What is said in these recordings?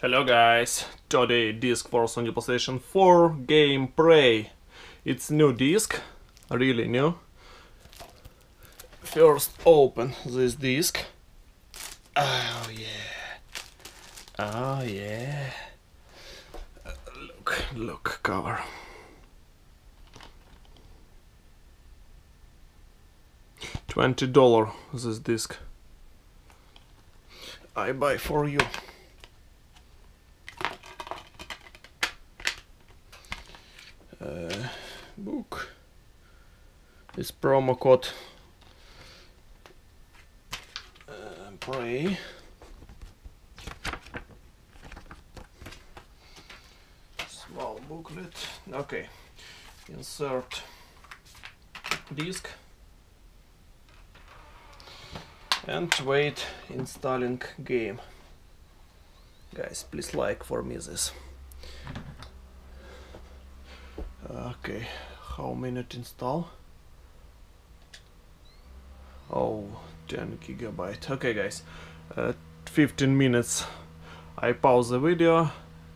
Hello guys, today disc for Sony PlayStation 4 game Prey. It's new disc, really new. First open this disc. Oh yeah. Oh yeah. Look, look cover. Twenty dollar this disc. I buy for you. Uh, book. This promo code. Pray. Small booklet. Okay. Insert disk and wait installing game guys please like for me this okay how minute install oh 10 gigabyte. Okay guys. Uh, 15 minutes. I pause the video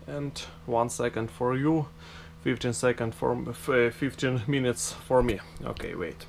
and one second for you 15 second for uh, 15 minutes for me. Okay wait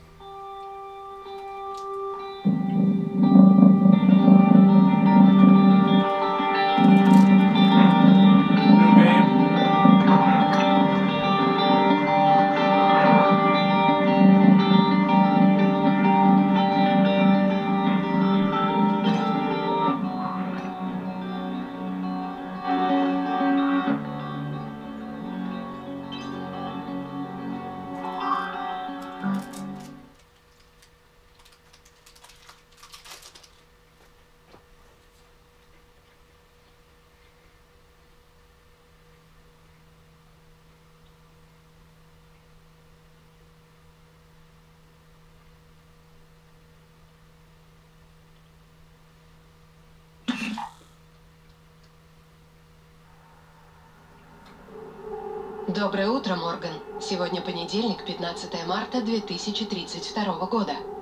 Доброе утро, Морган. Сегодня понедельник, 15 марта 2032 года.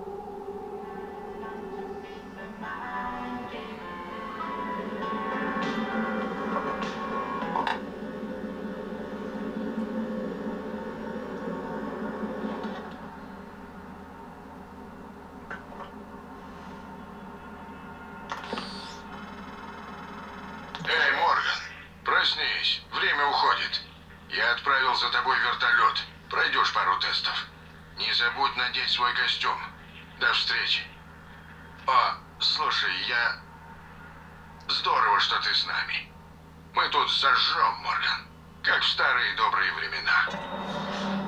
Здорово, что ты с нами. Мы тут зажжем, Морган. Как в старые добрые времена.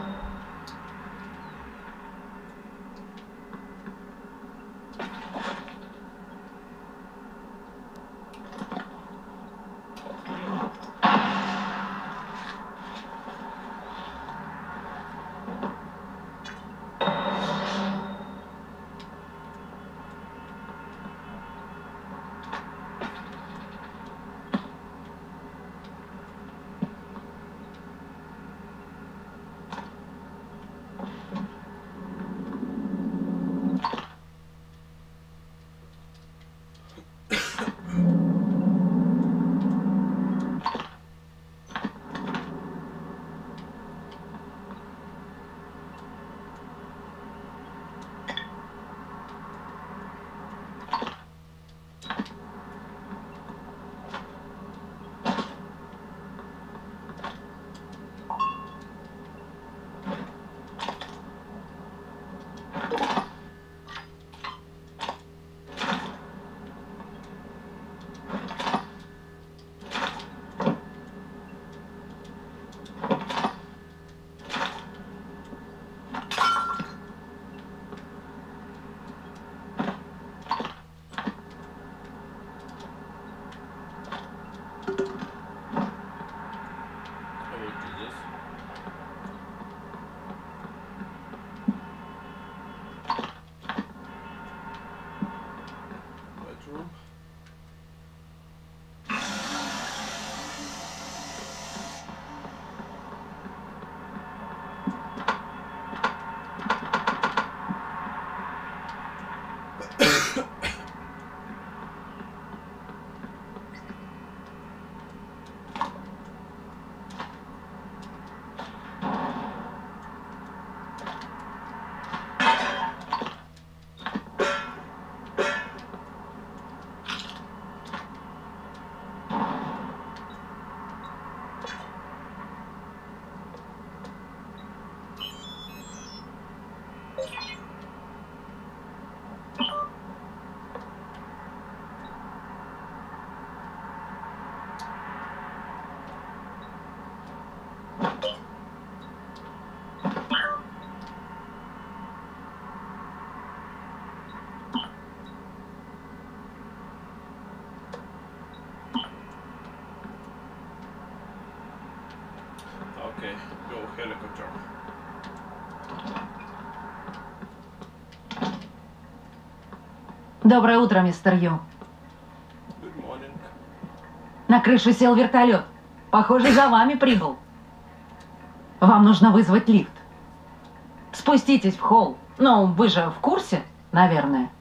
Доброе утро, мистер Ю. На крыше сел вертолет. Похоже, за вами прибыл. Вам нужно вызвать лифт. Спуститесь в холл. Ну, вы же в курсе, наверное.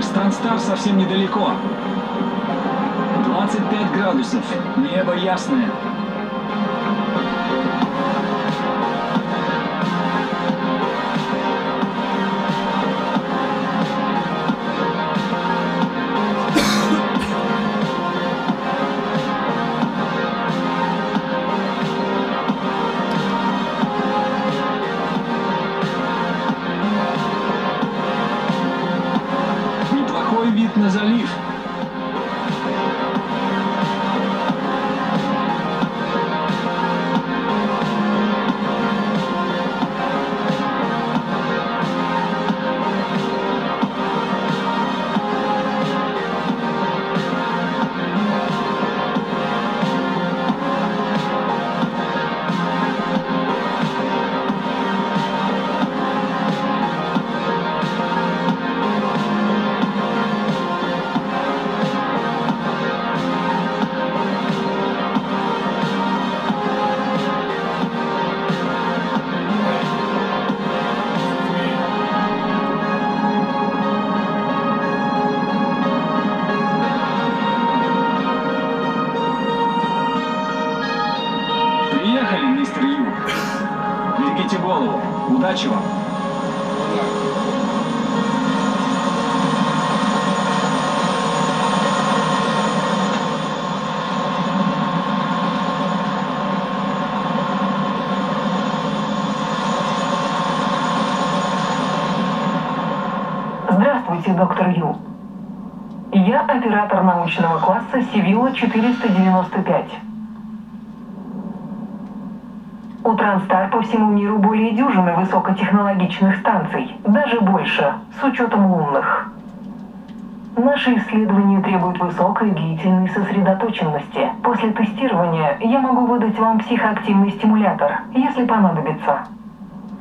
Комплекс Транстар совсем недалеко. 25 градусов, небо ясное. Научного класса Сивилла 495. У Транстар по всему миру более дюжины высокотехнологичных станций, даже больше, с учетом лунных. Наши исследования требуют высокой длительной сосредоточенности. После тестирования я могу выдать вам психоактивный стимулятор, если понадобится.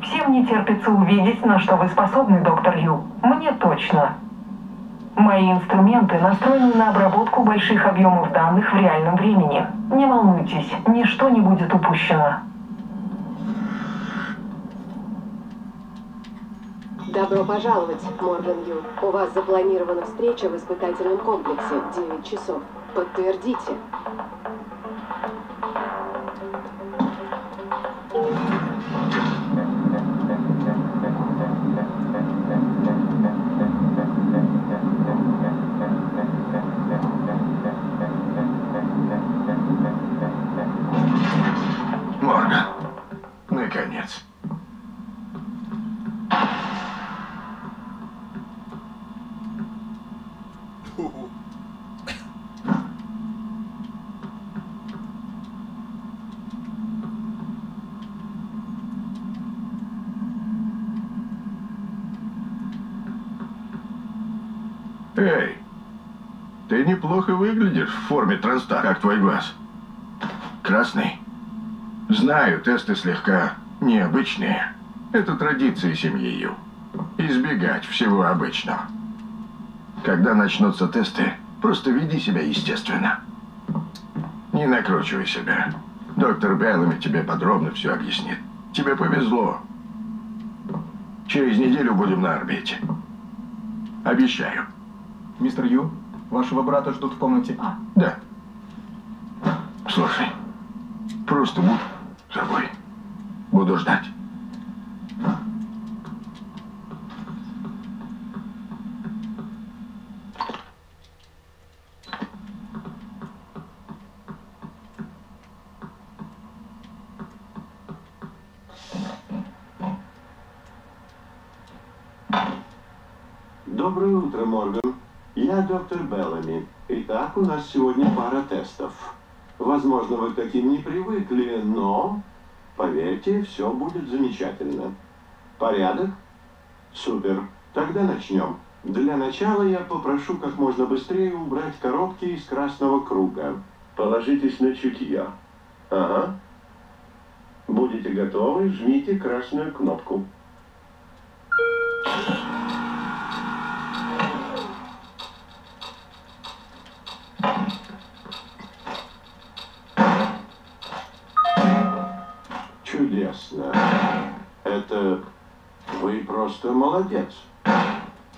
Всем не терпится увидеть, на что вы способны, доктор Ю. Мне точно. Мои инструменты настроены на обработку больших объемов данных в реальном времени. Не волнуйтесь, ничто не будет упущено. Добро пожаловать, Морган Ю. У вас запланирована встреча в испытательном комплексе 9 часов. Подтвердите. Неплохо выглядишь в форме транста, как твой глаз. Красный? Знаю, тесты слегка необычные. Это традиции семьи Ю. Избегать всего обычного. Когда начнутся тесты, просто веди себя естественно. Не накручивай себя. Доктор Беллами тебе подробно все объяснит. Тебе повезло. Через неделю будем на орбите. Обещаю. Мистер Ю, Вашего брата ждут в комнате. Да. Слушай, просто будь собой. Буду ждать. Доброе утро, Морган. Я доктор Беллами. Итак, у нас сегодня пара тестов. Возможно, вы к таким не привыкли, но, поверьте, все будет замечательно. Порядок? Супер. Тогда начнем. Для начала я попрошу как можно быстрее убрать коробки из красного круга. Положитесь на чутье. Ага. Будете готовы, жмите красную кнопку. Это вы просто молодец.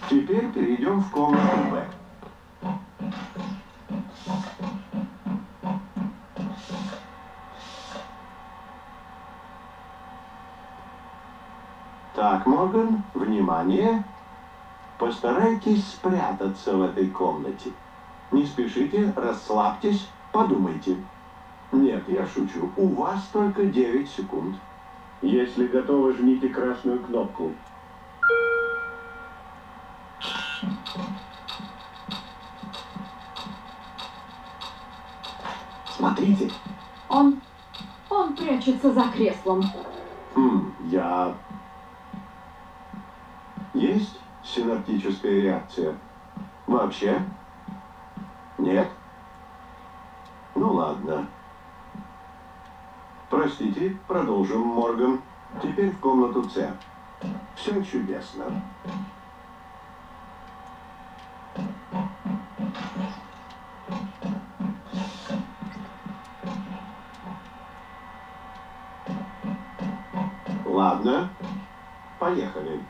Теперь перейдем в комнату Б. Так, Морган, внимание. Постарайтесь спрятаться в этой комнате. Не спешите, расслабьтесь, подумайте. Нет, я шучу. У вас только 9 секунд. Если готовы, жмите красную кнопку. Смотрите, Он... он прячется за креслом. Хм, я... Есть синаптическая реакция? Вообще? Нет? Ну ладно. Простите, продолжим, Морган. Теперь в комнату С. Все чудесно. Ладно, поехали.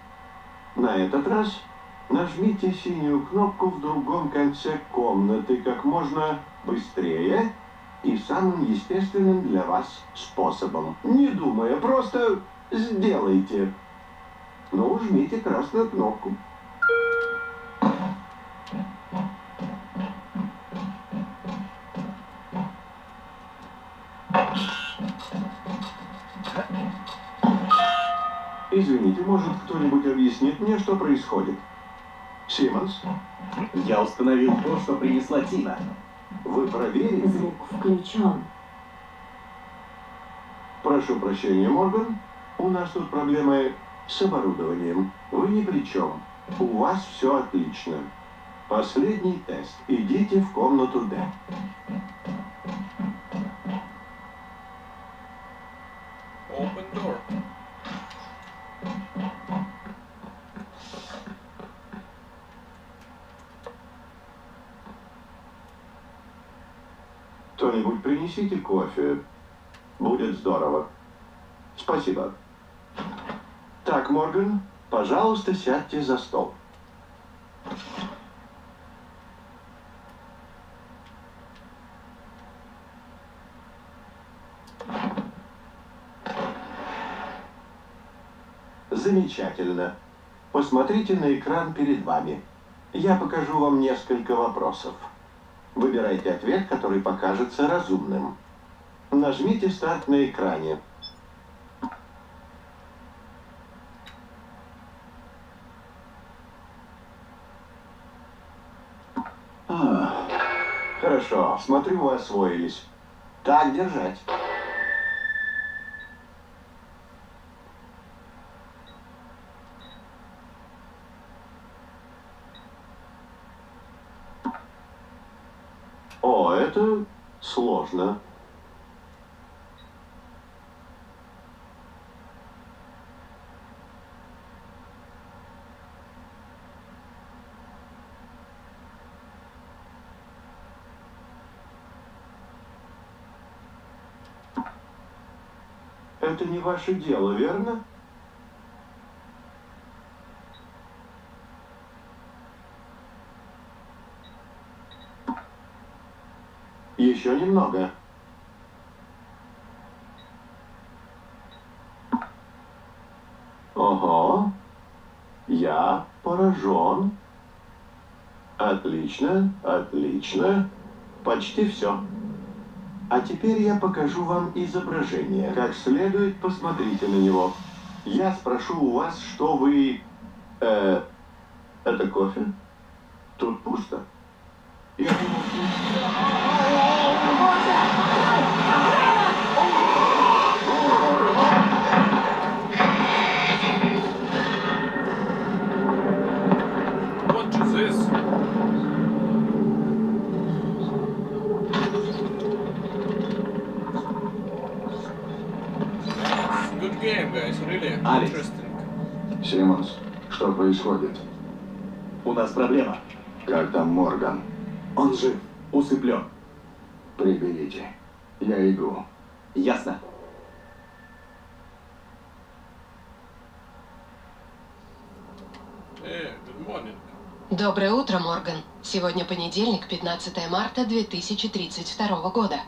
На этот раз нажмите синюю кнопку в другом конце комнаты как можно быстрее и самым естественным для вас способом. Не думая, просто сделайте. Ну, жмите красную кнопку. Извините, может кто-нибудь объяснит мне, что происходит? Симмонс, я установил то, что принесла Тина. Вы проверили? Звук включен. Прошу прощения, Морган. У нас тут проблемы с оборудованием. Вы ни при чем. У вас все отлично. Последний тест. Идите в комнату Д. принесите кофе. Будет здорово. Спасибо. Так, Морган, пожалуйста, сядьте за стол. Замечательно. Посмотрите на экран перед вами. Я покажу вам несколько вопросов. Выбирайте ответ, который покажется разумным. Нажмите «Старт» на экране. А, Хорошо, смотрю, вы освоились. Так держать. О, это сложно. Это не ваше дело, верно? Еще немного. Ого. Я поражен. Отлично, отлично. Почти все. А теперь я покажу вам изображение. Как следует посмотрите на него. Я спрошу у вас, что вы... Э, это кофе? Тут пусто. Я думал, У нас проблема. Как там Морган? Он жив. Усыплен. Приберите. Я иду. Ясно. Morning. Доброе утро, Морган. Сегодня понедельник, 15 марта 2032 года.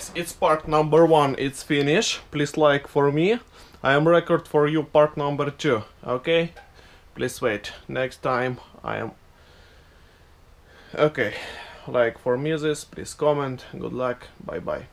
Guys, it's part number one, it's finished. Please like for me. I am record for you part number two, okay? Please wait. Next time I am Okay. Like for me this, please comment. Good luck. Bye bye.